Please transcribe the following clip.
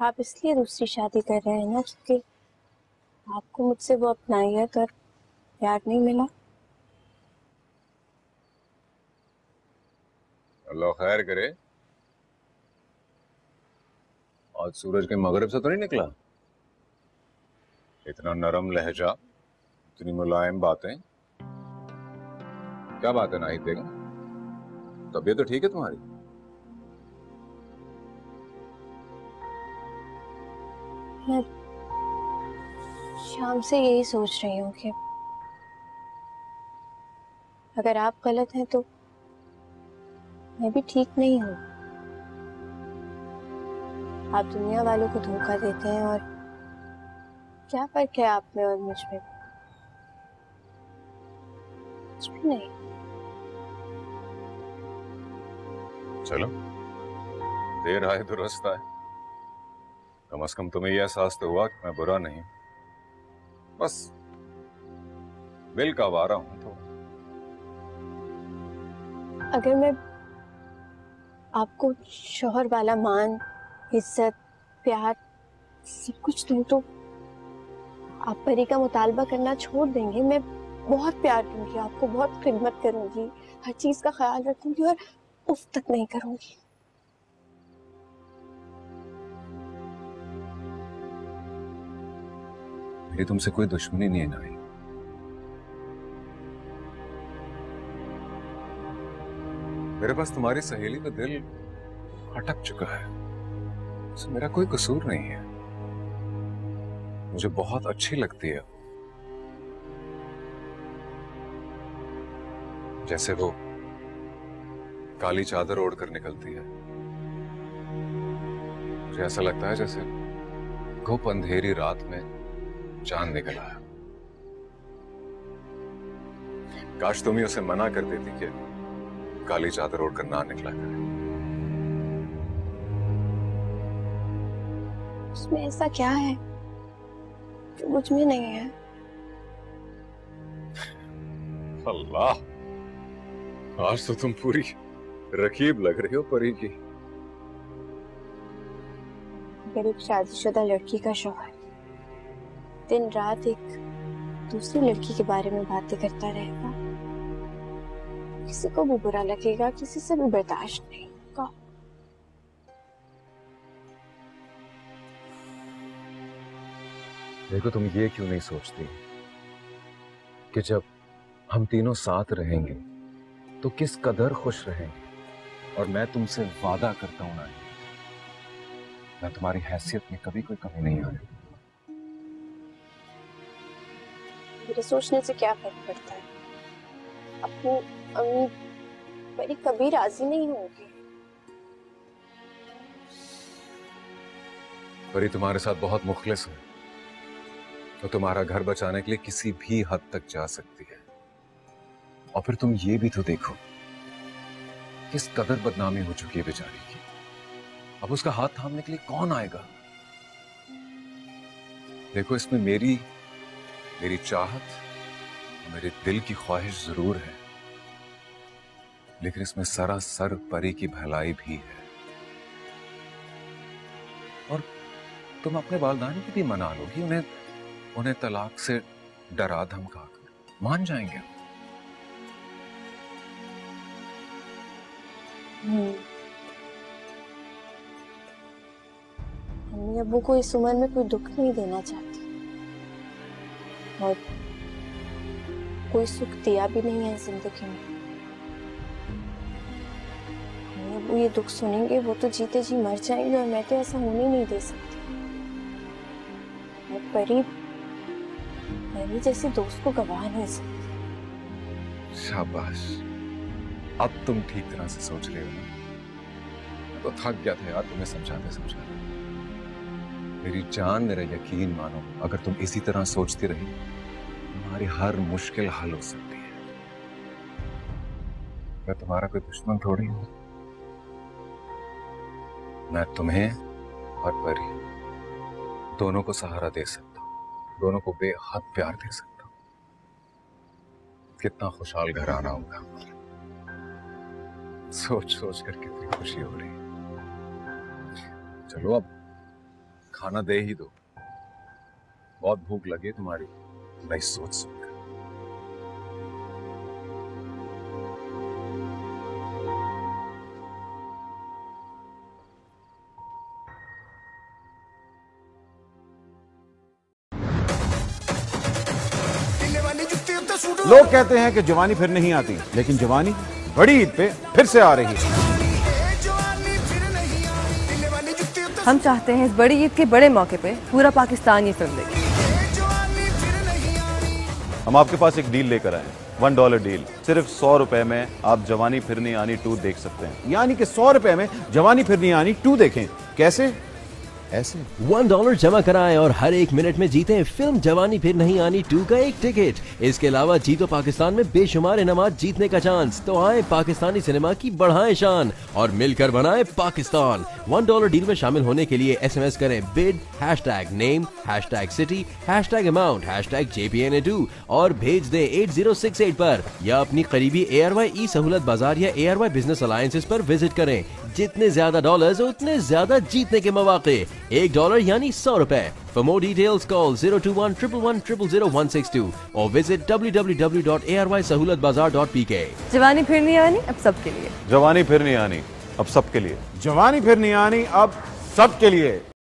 آپ اس لیے دوسری شادی کر رہے ہیں نا کیونکہ آپ کو مجھ سے وہ اپنائیت اور پیار نہیں ملا۔ اللہ خیر کرے۔ آج سورج کے مغرب سے تو نہیں نکلا؟ اتنا نرم لہجہ، اتنی ملائم باتیں۔ کیا بات ہے ناہید بیگم؟ طبیعت تو ٹھیک ہے تمہاری؟ میں شام سے یہی سوچ رہی ہوں کہ اگر آپ غلط ہیں تو میں بھی ٹھیک نہیں ہوں۔ آپ دنیا والوں کو دھوکہ دیتے ہیں اور کیا فرق ہے آپ میں اور مجھ میں؟ کچھ بھی نہیں۔ چلو، دیر آئے درست آئے کم از کم تمہیں یہ احساس تو ہوا کہ میں برا نہیں بس دل کا وارہ ہوں تو۔ اگر میں آپ کو شوہر والا مان، عزت، پیار، سب کچھ دوں تو آپ پری کا مطالبہ کرنا چھوڑ دیں گے۔ میں بہت پیار کروں گی، آپ کو بہت خدمت کروں گی، ہر چیز کا خیال رکھوں گی اور اف تک نہیں کروں گی۔ میری تم سے کوئی دشمنی نہیں ہے نائی میرے پاس تمہاری سہیلی کا دل اٹک چکا ہے اس میرا کوئی قصور نہیں ہے مجھے بہت اچھی لگتی ہے جیسے وہ کالی چادر اوڑھ کر نکلتی ہے مجھے ایسا لگتا ہے جیسے گھپ اندھیری رات میں چاند نکلا ہے کاش تم ہی اسے منع کر دیتی کہ کالی چادر اوڑھ کر نہ نکلا کرے۔ اس میں ایسا کیا ہے جو مجھ میں نہیں ہے؟ اللہ آج تو تم پوری رکیب لگ رہی ہو پری کی۔ ایک شادی شدہ لڑکی کا شوہر۔ دن رات ایک دوسری لڑکی کے بارے میں باتیں کرتا رہے گا۔ کسی کو بھی برا لگے گا، کسی سے بھی برداشت نہیں ہوگا۔ دیکھو، تم یہ کیوں نہیں سوچتی کہ جب ہم تینوں ساتھ رہیں گے تو کس قدر خوش رہیں گے؟ اور میں تم سے وعدہ کرتا ہوں میں تمہاری حیثیت میں کبھی کوئی کمی نہیں آئے میرے سوچنے سے کیا فرق پڑتا ہے؟ اپنی امی بڑی کبھی راضی نہیں ہوگی۔ پری تمہارے ساتھ بہت مخلص ہے تو تمہارا گھر بچانے کے لیے کسی بھی حد تک جا سکتی ہے۔ اور پھر تم یہ بھی تو دیکھو، کس قدر بدنامی ہو چکی ہے بیچاری کی۔ اب اس کا ہاتھ تھامنے کے لیے کون آئے گا؟ دیکھو، اس میں میری میری چاہت میرے دل کی خواہش ضرور ہے، لیکن اس میں سراسر پری کی بھلائی بھی ہے۔ اور تم اپنے والدین کی بھی منا لو گی انہیں انہیں طلاق سے ڈرا دھمکا کر۔ مان جائیں گے۔ امی ابو کو اس عمر میں کوئی دکھ نہیں دینا چاہتی۔ اور کوئی سکھ دیا بھی نہیں ہے زندگی میں۔ امی ابو یہ دکھ سنیں گے، وہ تو جیتے جی مر جائیں گے اور میں تو ایسا ہونے نہیں دے سکتی۔ میں پری پری جیسے دوست کو گواہ نہیں سکتی۔ شاباش، اب تم ٹھیک طرح سے سوچ رہے ہو۔ نا تو تھک گیا تھا یار، تمہیں سمجھاتے سمجھاتے۔ میری جان میرا یقین مانو، اگر تم اسی طرح سوچتی رہی تمہاری ہر مشکل حل ہو سکتی ہے۔ میں تمہارا کوئی دشمن تھوڑی ہوں۔ میں تمہیں اور پری دونوں کو سہارا دے سکتا ہوں، دونوں کو بے حد پیار دے سکتا ہوں۔ کتنا خوشحال گھر آنا ہوگا سوچ سوچ کر کتنی خوشی ہو رہی۔ ہے چلو اب کھانا دے ہی دو۔ بہت بھوک لگی تمہاری۔ نہیں سوچ سکتا لوگ کہتے ہیں کہ جوانی پھر نہیں آتی، لیکن جوانی بڑی عید پہ پھر سے آ رہی ہے۔ ہم چاہتے ہیں اس بڑی عید کے بڑے موقع پہ پورا پاکستان یہ فلم دیکھے۔ ہم آپ کے پاس ایک ڈیل لے کر آئے ون ڈالر ڈیل۔ صرف سو روپے میں آپ جوانی پھرنی آنی ٹو دیکھ سکتے ہیں۔ یعنی کہ سو روپے میں جوانی پھرنی آنی ٹو دیکھیں۔ کیسے؟ ایسے۔ ون ڈالر جمع کرائیں اور ہر ایک منٹ میں جیتے فلم جوانی پھر نہیں آنی، ٹو کا ایک ٹکٹ۔ اس کے علاوہ جیتو پاکستان میں بے شمار انعامات جیتنے کا چانس۔ تو آئیں پاکستانی سنیما کی بڑھائیں شان اور مل کر بنائیں پاکستان۔ ون ڈالر ڈیل میں شامل ہونے کے لیے ایس ایم ایس کریں bid hash tag name hash tag city hash tag amount hash tag J P N A two اور بھیج دیں ایٹ زیرو سکس ایٹ پر۔ یا اپنی قریبی اے آر وائی ای سہولت بازار یا A R Y business alliance per visit کریں۔ جتنے زیادہ ڈالرز اتنے زیادہ جیتنے کے مواقع۔ ایک ڈالر یعنی سو روپے۔ فار مور ڈیٹیلز کال 02111000162 اور وزٹ www.arysahulatbazaar.pk جوانی پھر نہیں آنی؟ اب سب کے لیے۔ جوانی پھر نہیں آنی اب سب کے لیے۔ جوانی پھر نہیں آنی اب سب کے لیے۔